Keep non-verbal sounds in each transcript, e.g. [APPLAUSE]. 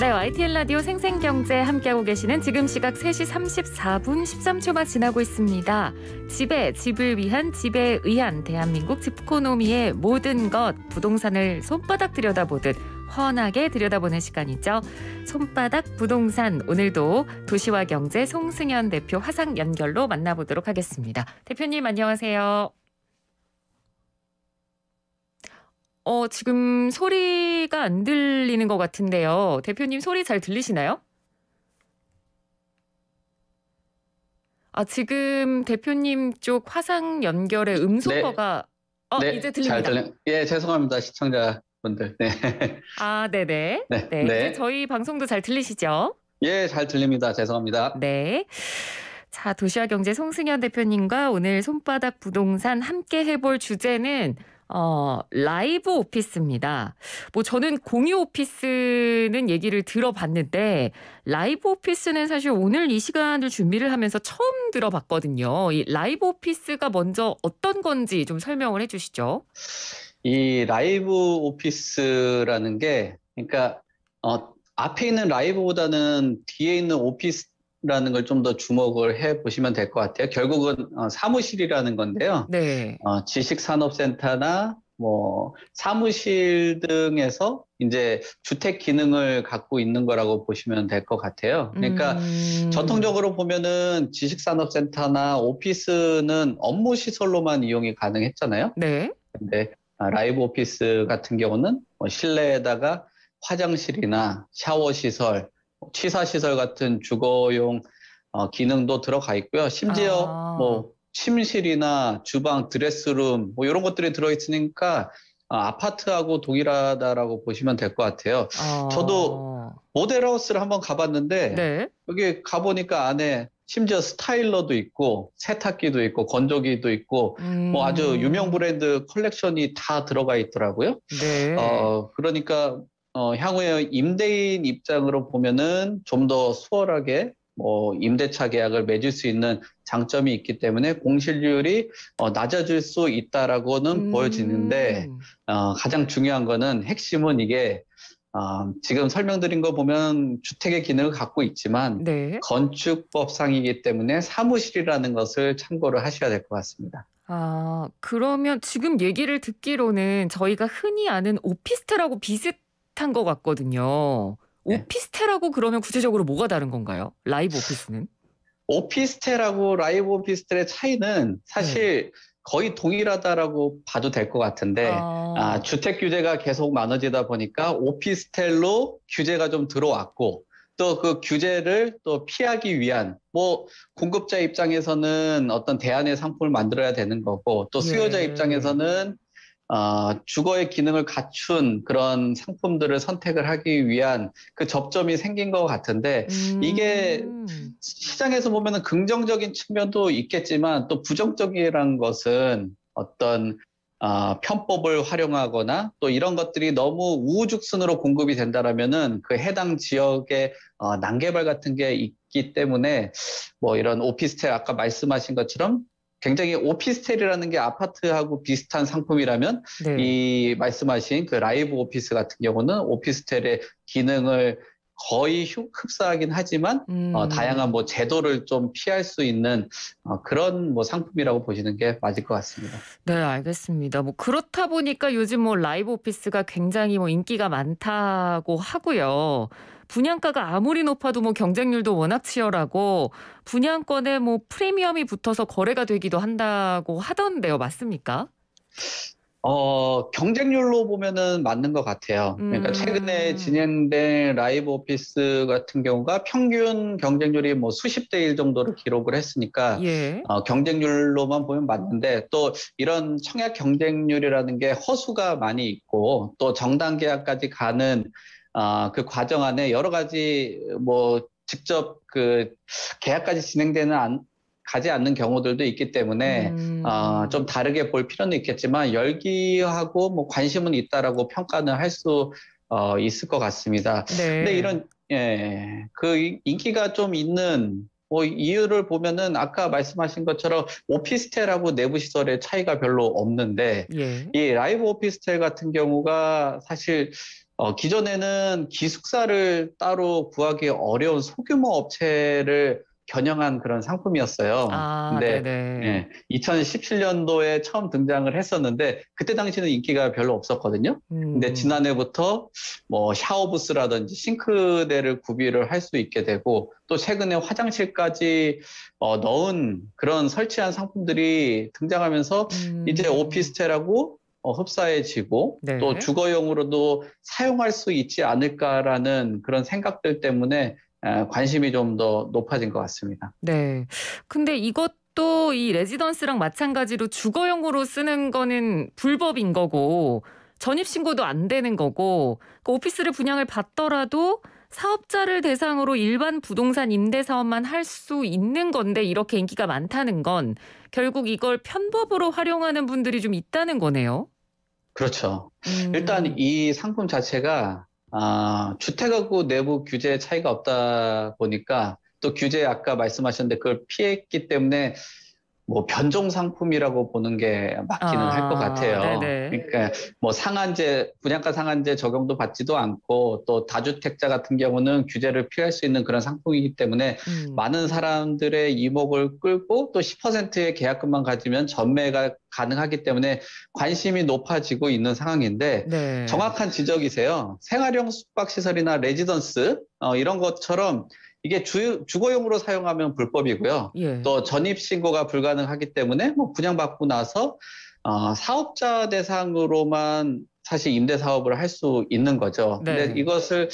네, YTN 라디오 생생경제 함께하고 계시는 지금 시각 3시 34분 13초가 지나고 있습니다. 집에, 집을 위한, 집에 의한 대한민국 집코노미의 모든 것, 부동산을 손바닥 들여다보듯 훤하게 들여다보는 시간이죠. 손바닥 부동산 오늘도 도시와 경제 송승현 대표 화상 연결로 만나보도록 하겠습니다. 대표님 안녕하세요. 어, 지금 소리가 안 들리는 것 같은데요. 대표님 소리 잘 들리시나요? 아, 지금 대표님 쪽 화상 연결의 음소거가 어, 네, 이제 들립니다. 잘 들리. 예, 죄송합니다, 시청자분들. 네. 아, 네네. 네, 네, 네. 이제 저희 방송도 잘 들리시죠? 예, 잘 들립니다. 죄송합니다. 네. 자, 도시와 경제 송승현 대표님과 오늘 손바닥 부동산 함께 해볼 주제는 어, 라이브 오피스입니다. 뭐 저는 공유 오피스는 얘기를 들어봤는데 라이브 오피스는 사실 오늘 이 시간을 준비를 하면서 처음 들어봤거든요. 이 라이브 오피스가 먼저 어떤 건지 좀 설명을 해 주시죠. 이 라이브 오피스라는 게, 그러니까, 어, 앞에 있는 라이브보다는 뒤에 있는 오피스 라는 걸 좀 더 주목을 해 보시면 될 것 같아요. 결국은 어, 사무실이라는 건데요. 네. 어, 지식산업센터나 뭐 사무실 등에서 이제 주택 기능을 갖고 있는 거라고 보시면 될 것 같아요. 그러니까 음, 전통적으로 보면은 지식산업센터나 오피스는 업무 시설로만 이용이 가능했잖아요. 네. 근데 아, 라이브 오피스 같은 경우는 뭐 실내에다가 화장실이나 샤워 시설, 취사 시설 같은 주거용 어, 기능도 들어가 있고요. 심지어 아. 뭐 침실이나 주방, 드레스룸 뭐 이런 것들이 들어 있으니까 아, 아파트하고 동일하다라고 보시면 될 것 같아요. 어, 저도 모델하우스를 한번 가봤는데 네. 여기 가보니까 안에 심지어 스타일러도 있고 세탁기도 있고 건조기도 있고 뭐 아주 음. 유명 브랜드 컬렉션이 다 들어가 있더라고요. 네. 어, 그러니까 어, 향후에 임대인 입장으로 보면은 좀 더 수월하게 뭐 임대차 계약을 맺을 수 있는 장점이 있기 때문에 공실률이 어, 낮아질 수 있다라고는 음. 보여지는데 어, 가장 중요한 거는 핵심은 이게 어, 지금 설명드린 거 보면 주택의 기능을 갖고 있지만 네. 건축법상이기 때문에 사무실이라는 것을 참고를 하셔야 될 것 같습니다. 아, 그러면 지금 얘기를 듣기로는 저희가 흔히 아는 오피스텔하고 비슷 한 것 같거든요. 네. 오피스텔하고 그러면 구체적으로 뭐가 다른 건가요? 라이브 오피스는? 오피스텔하고 라이브 오피스텔의 차이는 네. 사실 거의 동일하다라고 봐도 될 것 같은데 아, 아, 주택 규제가 계속 많아지다 보니까 오피스텔로 규제가 좀 들어왔고 또 그 규제를 또 피하기 위한 뭐 공급자 입장에서는 어떤 대안의 상품을 만들어야 되는 거고 또 수요자 예. 입장에서는 어, 주거의 기능을 갖춘 그런 상품들을 선택을 하기 위한 그 접점이 생긴 것 같은데 이게 음, 시장에서 보면은 긍정적인 측면도 있겠지만 또 부정적이라는 것은 어떤 아, 편법을 활용하거나 또 이런 것들이 너무 우후죽순으로 공급이 된다라면은 그 해당 지역의 어, 난개발 같은 게 있기 때문에 뭐 이런 오피스텔 아까 말씀하신 것처럼 굉장히 오피스텔이라는 게 아파트하고 비슷한 상품이라면 네. 이 말씀하신 그 라이브 오피스 같은 경우는 오피스텔의 기능을 거의 흡- 흡사하긴 하지만 음, 어, 다양한 뭐 제도를 좀 피할 수 있는 어, 그런 뭐 상품이라고 보시는 게 맞을 것 같습니다. 네, 알겠습니다. 뭐 그렇다 보니까 요즘 뭐 라이브 오피스가 굉장히 뭐 인기가 많다고 하고요. 분양가가 아무리 높아도 뭐 경쟁률도 워낙 치열하고 분양권에 뭐 프리미엄이 붙어서 거래가 되기도 한다고 하던데요. 맞습니까? 어, 경쟁률로 보면은 맞는 것 같아요. 그러니까 음. 최근에 진행된 라이브 오피스 같은 경우가 평균 경쟁률이 뭐 수십 대 일 정도를 기록을 했으니까 예. 어, 경쟁률로만 보면 맞는데 또 이런 청약 경쟁률이라는 게 허수가 많이 있고 또 정당 계약까지 가는 어, 그 과정 안에 여러 가지 뭐 직접 그 계약까지 진행되는 안, 가지 않는 경우들도 있기 때문에 음. 어, 좀 다르게 볼 필요는 있겠지만 열기하고 뭐 관심은 있다라고 평가는 할 수 어, 있을 것 같습니다. 네. 근데 이런 예, 그 이- 인기가 좀 있는 뭐 이유를 보면은 아까 말씀하신 것처럼 오피스텔하고 내부 시설의 차이가 별로 없는데 예. 이 라이브 오피스텔 같은 경우가 사실 어, 기존에는 기숙사를 따로 구하기 어려운 소규모 업체를 겨냥한 그런 상품이었어요. 아, 근데. 예, 2017년도에 처음 등장을 했었는데 그때 당시는 인기가 별로 없었거든요. 근데 음, 지난해부터 뭐 샤워 부스라든지 싱크대를 구비를 할 수 있게 되고 또 최근에 화장실까지 어, 넣은 그런 설치한 상품들이 등장하면서 음, 이제 오피스텔하고 어, 흡사해지고 네. 또 주거용으로도 사용할 수 있지 않을까라는 그런 생각들 때문에 에, 관심이 좀 더 높아진 것 같습니다. 네. 근데 이것도 이 레지던스랑 마찬가지로 주거용으로 쓰는 거는 불법인 거고 전입신고도 안 되는 거고 그 오피스를 분양을 받더라도 사업자를 대상으로 일반 부동산 임대 사업만 할 수 있는 건데 이렇게 인기가 많다는 건 결국 이걸 편법으로 활용하는 분들이 좀 있다는 거네요. 그렇죠. 음, 일단 이 상품 자체가 아, 주택하고 내부 규제 차이가 없다 보니까 또 규제 아까 말씀하셨는데 그걸 피했기 때문에 뭐 변종 상품이라고 보는 게 맞기는 아, 할것 같아요. 네네. 그러니까 뭐 상한제 분양가 상한제 적용도 받지도 않고 또 다주택자 같은 경우는 규제를 피할 수 있는 그런 상품이기 때문에 음, 많은 사람들의 이목을 끌고 또 10%의 계약금만 가지면 전매가 가능하기 때문에 관심이 높아지고 있는 상황인데 네. 정확한 지적이세요. 생활형 숙박시설이나 레지던스 어, 이런 것처럼 이게 주, 주거용으로 사용하면 불법이고요. 예. 또 전입 신고가 불가능하기 때문에 뭐 분양받고 나서 어, 사업자 대상으로만 사실 임대 사업을 할 수 있는 거죠. 네. 근데 이것을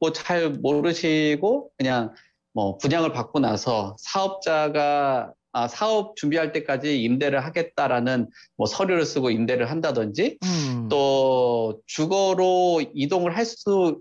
뭐 잘 모르시고 그냥 뭐 분양을 받고 나서 사업자가 아, 사업 준비할 때까지 임대를 하겠다라는 뭐 서류를 쓰고 임대를 한다든지 음, 또 주거로 이동을 할 수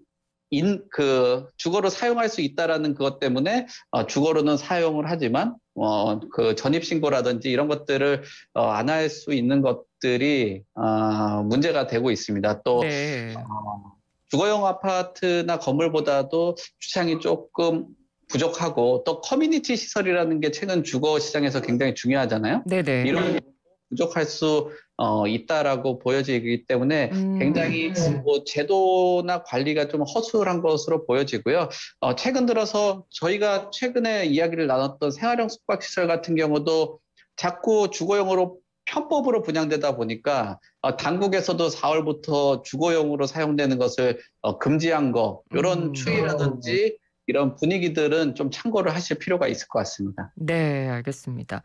인, 그, 주거로 사용할 수 있다라는 그것 때문에, 어, 주거로는 사용을 하지만, 어, 그 전입 신고라든지 이런 것들을, 어, 안 할 수 있는 것들이, 어, 문제가 되고 있습니다. 또, 네. 어, 주거용 아파트나 건물보다도 주차장이 조금 부족하고, 또 커뮤니티 시설이라는 게 최근 주거 시장에서 굉장히 중요하잖아요. 네네. 이런 게 부족할 수, 어, 있다라고 보여지기 때문에 음, 굉장히 뭐 제도나 관리가 좀 허술한 것으로 보여지고요. 어, 최근 들어서 저희가 최근에 이야기를 나눴던 생활형 숙박시설 같은 경우도 자꾸 주거용으로 편법으로 분양되다 보니까 어, 당국에서도 4월부터 주거용으로 사용되는 것을 어, 금지한 거 이런 음. 추이라든지 이런 분위기들은 좀 참고를 하실 필요가 있을 것 같습니다. 네, 알겠습니다.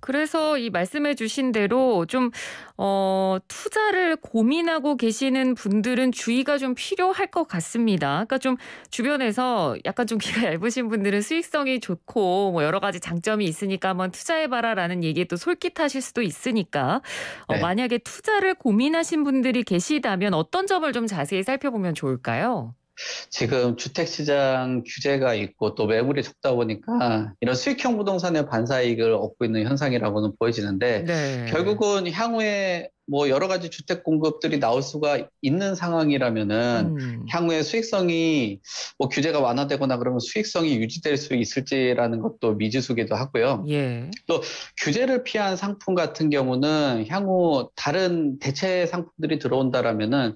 그래서 이 말씀해 주신 대로 좀, 어, 투자를 고민하고 계시는 분들은 주의가 좀 필요할 것 같습니다. 그러니까 좀 주변에서 약간 좀 귀가 [LAUGHS] 얇으신 분들은 수익성이 좋고 뭐 여러 가지 장점이 있으니까 한번 투자해봐라 라는 얘기에 또 솔깃하실 수도 있으니까 어, 네. 만약에 투자를 고민하신 분들이 계시다면 어떤 점을 좀 자세히 살펴보면 좋을까요? 지금 주택시장 규제가 있고 또 매물이 적다 보니까 이런 수익형 부동산의 반사이익을 얻고 있는 현상이라고는 보여지는데 네. 결국은 향후에 뭐 여러 가지 주택 공급들이 나올 수가 있는 상황이라면은 음, 향후에 수익성이 뭐 규제가 완화되거나 그러면 수익성이 유지될 수 있을지라는 것도 미지수기도 하고요. 예. 규제를 피한 상품 같은 경우는 향후 다른 대체 상품들이 들어온다라면은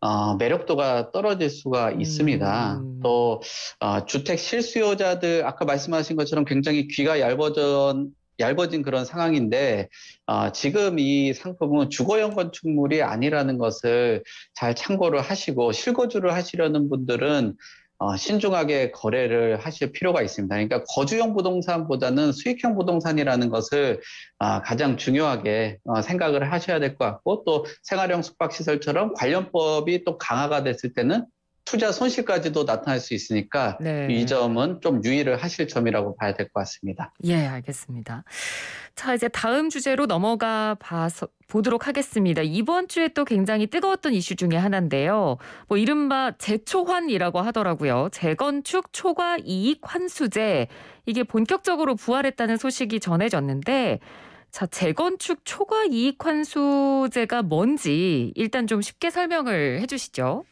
어, 매력도가 떨어질 수가 있습니다. 음. 또 어, 주택 실수요자들 아까 말씀하신 것처럼 굉장히 귀가 얇아진 얇아진 그런 상황인데 어, 지금 이 상품은 주거용 건축물이 아니라는 것을 잘 참고를 하시고 실거주를 하시려는 분들은 어, 신중하게 거래를 하실 필요가 있습니다. 그러니까 거주용 부동산보다는 수익형 부동산이라는 것을 아, 가장 중요하게 어, 생각을 하셔야 될 것 같고 또 생활형 숙박시설처럼 관련법이 또 강화가 됐을 때는 투자 손실까지도 나타날 수 있으니까 네. 이 점은 좀 유의를 하실 점이라고 봐야 될 것 같습니다. 예, 알겠습니다. 자, 이제 다음 주제로 넘어가 봐서 보도록 하겠습니다. 이번 주에 또 굉장히 뜨거웠던 이슈 중에 하나인데요. 뭐 이른바 재초환이라고 하더라고요. 재건축 초과 이익 환수제 이게 본격적으로 부활했다는 소식이 전해졌는데 자, 재건축 초과 이익 환수제가 뭔지 일단 좀 쉽게 설명을 해 주시죠.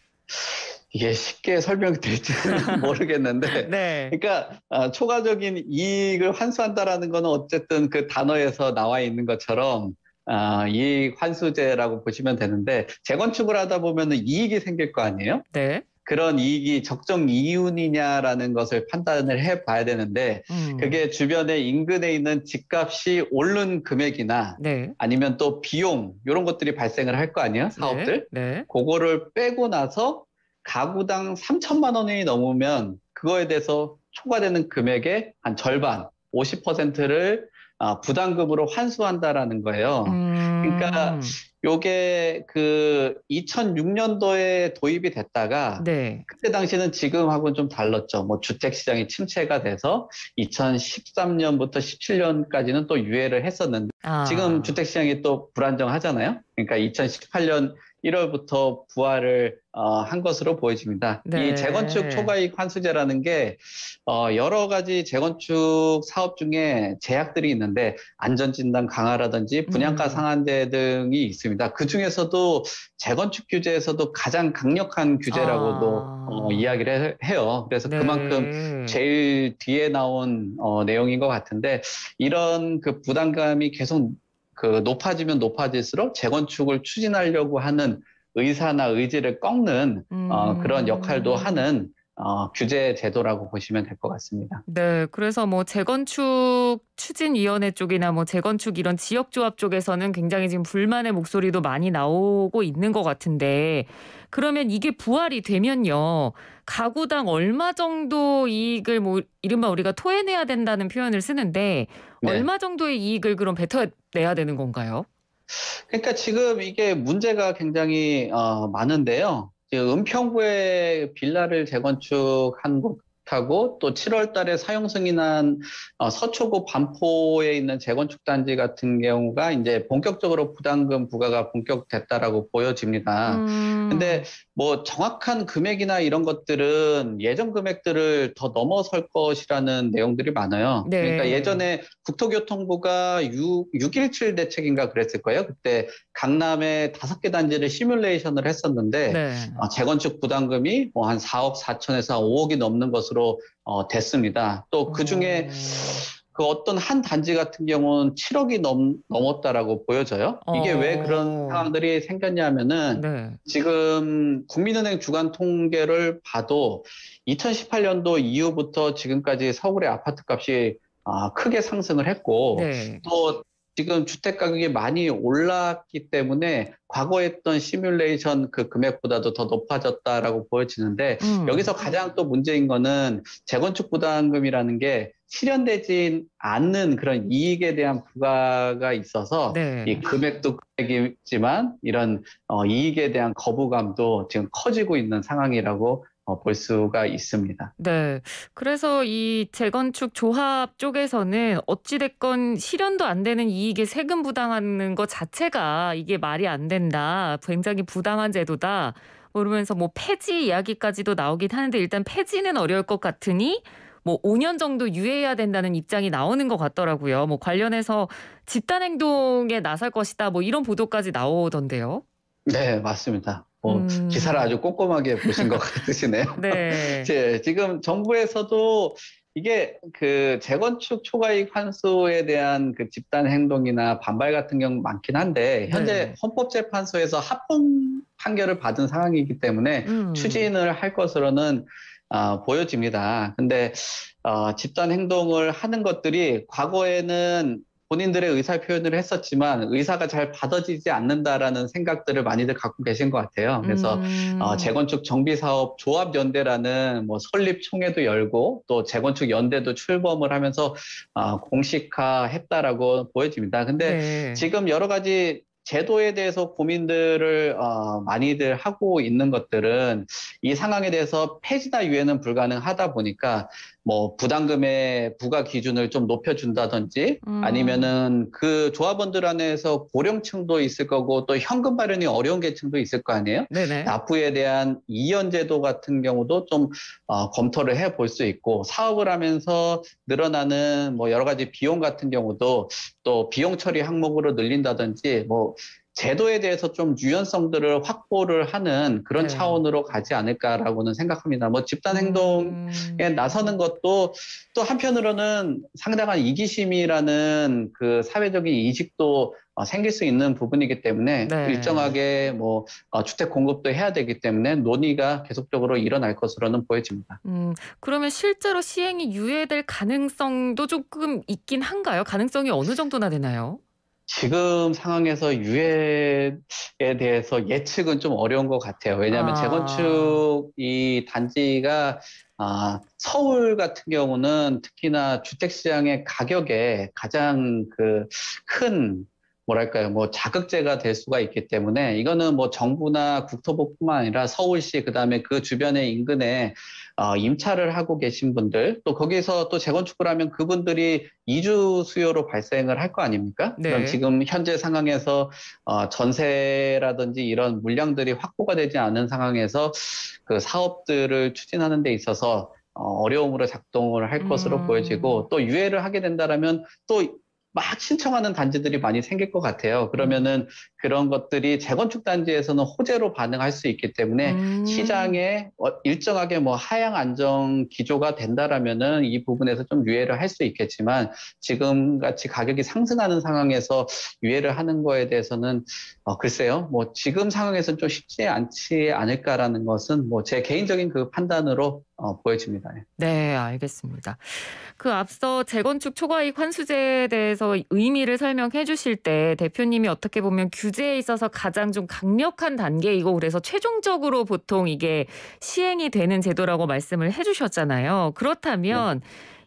이게 쉽게 설명이 될지는 [LAUGHS] 모르겠는데 [LAUGHS] 네. 그러니까 아, 초과적인 이익을 환수한다라는 거는 어쨌든 그 단어에서 나와 있는 것처럼 어, 이익 환수제라고 보시면 되는데 재건축을 하다 보면은 이익이 생길 거 아니에요? 네. 그런 이익이 적정 이윤이냐라는 것을 판단을 해 봐야 되는데 음. 그게 주변에 인근에 있는 집값이 오른 금액이나 네. 아니면 또 비용 이런 것들이 발생을 할 거 아니에요 사업들 네. 네. 그거를 빼고 나서 가구당 3천만 원이 넘으면 그거에 대해서 초과되는 금액의 한 절반 50%를 아, 부담금으로 환수한다라는 거예요. 음. 그러니까 요게 그 2006년도에 도입이 됐다가 네. 그때 당시는 지금하고는 좀 달랐죠. 뭐 주택 시장이 침체가 돼서 2013년부터 17년까지는 또 유예를 했었는데 아. 지금 주택 시장이 또 불안정하잖아요. 그러니까 2018년 1월부터 부활을 어, 한 것으로 보여집니다. 네. 이 재건축 초과이익 환수제라는 게 어, 여러 가지 재건축 사업 중에 제약들이 있는데 안전진단 강화라든지 분양가 음. 상한제 등이 있습니다. 그 중에서도 재건축 규제에서도 가장 강력한 규제라고도 아. 어, 이야기를 해- 해요. 그래서 네. 그만큼 제일 뒤에 나온 어, 내용인 것 같은데 이런 그 부담감이 계속 그 높아지면 높아질수록 재건축을 추진하려고 하는 의사나 의지를 꺾는 어, 음. 그런 역할도 하는 어, 규제 제도라고 보시면 될 것 같습니다. 네, 그래서 뭐 재건축 추진위원회 쪽이나 뭐 재건축 이런 지역조합 쪽에서는 굉장히 지금 불만의 목소리도 많이 나오고 있는 것 같은데 그러면 이게 부활이 되면요 가구당 얼마 정도 이익을 뭐 이른바 우리가 토해내야 된다는 표현을 쓰는데 네. 얼마 정도의 이익을 그럼 뱉어내야 되는 건가요? 그러니까 지금 이게 문제가 굉장히 어, 많은데요. 지금 은평구에 빌라를 재건축한 곳 하고 또 7월 달에 사용 승인한 어, 서초구 반포에 있는 재건축 단지 같은 경우가 이제 본격적으로 부담금 부과가 본격됐다라고 보여집니다. 음. 근데 뭐 정확한 금액이나 이런 것들은 예전 금액들을 더 넘어설 것이라는 내용들이 많아요. 네. 그러니까 예전에 국토교통부가 6, 617 대책인가 그랬을 거예요. 그때 강남에 다섯 개 단지를 시뮬레이션을 했었는데 네. 어, 재건축 부담금이 뭐 한 4억 4천에서 5억이 넘는 것으로 어, 됐습니다. 또 그 중에 어. 그 어떤 한 단지 같은 경우는 7억이 넘, 넘었다라고 보여져요. 이게 어. 왜 그런 상황들이 생겼냐면은 네. 지금 국민은행 주간 통계를 봐도 2018년도 이후부터 지금까지 서울의 아파트 값이 아, 크게 상승을 했고 네. 또 지금 주택 가격이 많이 올랐기 때문에 과거에 했던 시뮬레이션 그 금액보다도 더 높아졌다라고 보여지는데 음. 여기서 가장 또 문제인 거는 재건축 부담금이라는 게 실현되지 않는 그런 이익에 대한 부과가 있어서 네. 이 금액도 금액이지만 이런 어, 이익에 대한 거부감도 지금 커지고 있는 상황이라고 어, 볼 수가 있습니다. 네. 그래서 이 재건축 조합 쪽에서는 어찌됐건 실현도 안 되는 이익에 세금 부담하는 것 자체가 이게 말이 안 된다. 굉장히 부당한 제도다. 그러면서 뭐 폐지 이야기까지도 나오긴 하는데 일단 폐지는 어려울 것 같으니 뭐 5년 정도 유예해야 된다는 입장이 나오는 것 같더라고요. 뭐 관련해서 집단 행동에 나설 것이다. 뭐 이런 보도까지 나오던데요. 네, 맞습니다. 뭐 음. 기사를 아주 꼼꼼하게 보신 것 같으시네요. [LAUGHS] 네. 제- [LAUGHS] 지금 정부에서도 이게 그 재건축 초과이익 환수에 대한 그 집단 행동이나 반발 같은 경우 많긴 한데 현재 네. 헌법재판소에서 합헌 판결을 받은 상황이기 때문에 음. 추진을 할 것으로는 어, 보여집니다. 근데 어, 집단 행동을 하는 것들이 과거에는 본인들의 의사 표현을 했었지만 의사가 잘 받아지지 않는다라는 생각들을 많이들 갖고 계신 것 같아요. 그래서 음. 어, 재건축 정비 사업 조합 연대라는 뭐 설립 총회도 열고 또 재건축 연대도 출범을 하면서 어, 공식화했다라고 보여집니다. 근데 네. 지금 여러 가지 제도에 대해서 고민들을 어, 많이들 하고 있는 것들은 이 상황에 대해서 폐지나 유예는 불가능하다 보니까 뭐 부담금의 부과 기준을 좀 높여준다든지 음. 아니면은 그 조합원들 안에서 고령층도 있을 거고 또 현금 마련이 어려운 계층도 있을 거 아니에요? 네네. 납부에 대한 이연 제도 같은 경우도 좀 어, 검토를 해볼 수 있고 사업을 하면서 늘어나는 뭐 여러 가지 비용 같은 경우도 또 비용 처리 항목으로 늘린다든지 뭐 제도에 대해서 좀 유연성들을 확보를 하는 그런 네. 차원으로 가지 않을까라고는 생각합니다. 뭐 집단 행동 음. 에 나서는 것도 또 한편으로는 상당한 이기심이라는 그 사회적인 인식도 어, 생길 수 있는 부분이기 때문에 네. 일정하게 뭐 어, 주택 공급도 해야 되기 때문에 논의가 계속적으로 일어날 것으로는 보여집니다. 음, 그러면 실제로 시행이 유예될 가능성도 조금 있긴 한가요? 가능성이 어느 정도나 되나요? 지금 상황에서 유예에 대해서 예측은 좀 어려운 것 같아요. 왜냐하면 아. 재건축 이 단지가 아, 서울 같은 경우는 특히나 주택 시장의 가격에 가장 그큰 뭐랄까요, 뭐 자극제가 될 수가 있기 때문에 이거는 뭐 정부나 국토부뿐만 아니라 서울시 그다음에 그 주변의 인근에 어, 임차를 하고 계신 분들 또 거기서 또 재건축을 하면 그분들이 이주 수요로 발생을 할 거 아닙니까? 네. 그럼 지금 현재 상황에서 어, 전세라든지 이런 물량들이 확보가 되지 않은 상황에서 그 사업들을 추진하는 데 있어서 어, 어려움으로 작동을 할 것으로 음. 보여지고 또 유예를 하게 된다라면 또 막 신청하는 단지들이 많이 생길 것 같아요. 그러면은 그런 것들이 재건축 단지에서는 호재로 반응할 수 있기 때문에 음. 시장에 어, 일정하게 뭐 하향 안정 기조가 된다라면은 이 부분에서 좀 유예를 할 수 있겠지만 지금 같이 가격이 상승하는 상황에서 유예를 하는 거에 대해서는 어, 글쎄요, 뭐 지금 상황에서는 좀 쉽지 않지 않을까라는 것은 뭐 제 개인적인 그 판단으로 어, 보여집니다. 예. 네, 알겠습니다. 그 앞서 재건축 초과이익 환수제에 대해서 의미를 설명해 주실 때 대표님이 어떻게 보면 규제에 있어서 가장 좀 강력한 단계이고 그래서 최종적으로 보통 이게 시행이 되는 제도라고 말씀을 해 주셨잖아요. 그렇다면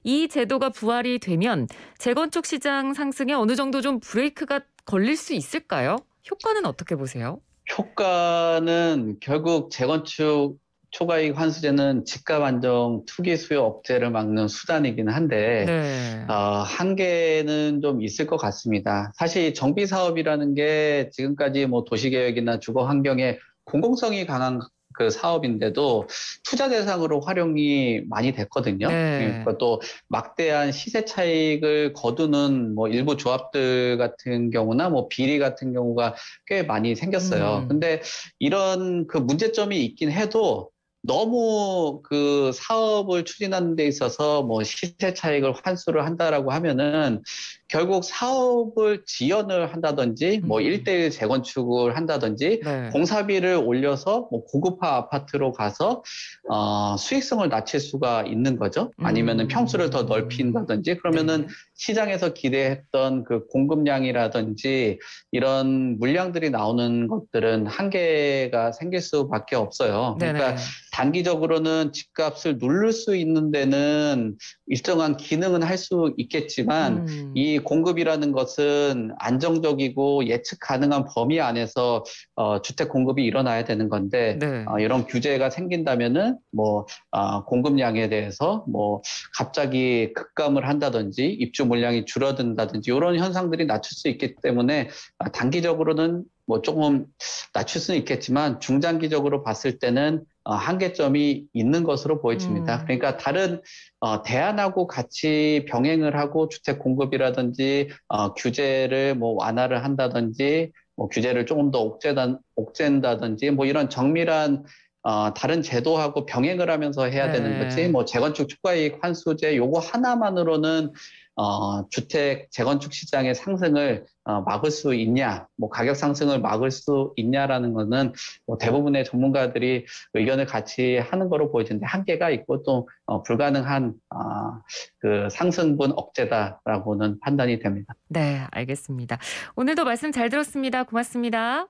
이 제도가 부활이 되면 재건축 시장 상승에 어느 정도 좀 브레이크가 걸릴 수 있을까요? 효과는 어떻게 보세요? 효과는 결국 재건축 초과이익 환수제는 집값 안정 투기 수요 억제를 막는 수단이긴 한데 네. 어, 한계는 좀 있을 것 같습니다. 사실 정비 사업이라는 게 지금까지 뭐 도시계획이나 주거 환경에 공공성이 강한 그 사업인데도 투자 대상으로 활용이 많이 됐거든요. 네. 그러니까 또 막대한 시세 차익을 거두는 뭐 일부 조합들 같은 경우나 뭐 비리 같은 경우가 꽤 많이 생겼어요. 음. 근데 이런 그 문제점이 있긴 해도 너무 그 사업을 추진하는 데 있어서 뭐 시세 차익을 환수를 한다라고 하면은 결국 사업을 지연을 한다든지 뭐 음. 일대일 재건축을 한다든지 네. 공사비를 올려서 뭐 고급화 아파트로 가서 어, 수익성을 낮출 수가 있는 거죠. 아니면은 음. 평수를 더 넓힌다든지 그러면은 네. 시장에서 기대했던 그 공급량이라든지 이런 물량들이 나오는 것들은 한계가 생길 수밖에 없어요. 그러니까 네네. 단기적으로는 집값을 누를 수 있는 데는 일정한 기능은 할 수 있겠지만 음. 이 공급이라는 것은 안정적이고 예측 가능한 범위 안에서 어, 주택 공급이 일어나야 되는 건데 네. 어, 이런 규제가 생긴다면은 뭐 아, 공급량에 대해서 뭐 갑자기 급감을 한다든지 입주 물량이 줄어든다든지 이런 현상들이 낮출 수 있기 때문에 아, 단기적으로는 뭐 조금 낮출 수는 있겠지만 중장기적으로 봤을 때는 어, 한계점이 있는 것으로 보여집니다. 음. 그러니까 다른 어, 대안하고 같이 병행을 하고 주택 공급이라든지 어, 규제를 뭐 완화를 한다든지 뭐 규제를 조금 더 옥죄다, 옥죄다든지 뭐 이런 정밀한 어, 다른 제도하고 병행을 하면서 해야 네. 되는 거지 뭐 재건축 추가이익 환수제 요거 하나만으로는 어, 주택 재건축 시장의 상승을 어, 막을 수 있냐, 뭐 가격 상승을 막을 수 있냐라는 거는 뭐 대부분의 전문가들이 의견을 같이 하는 거로 보여지는데 한계가 있고 또 어, 불가능한 아, 그 상승분 억제다라고는 판단이 됩니다. 네, 알겠습니다. 오늘도 말씀 잘 들었습니다. 고맙습니다.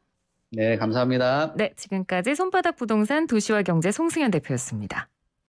네, 감사합니다. 네, 지금까지 손바닥 부동산 도시와 경제 송승현 대표였습니다.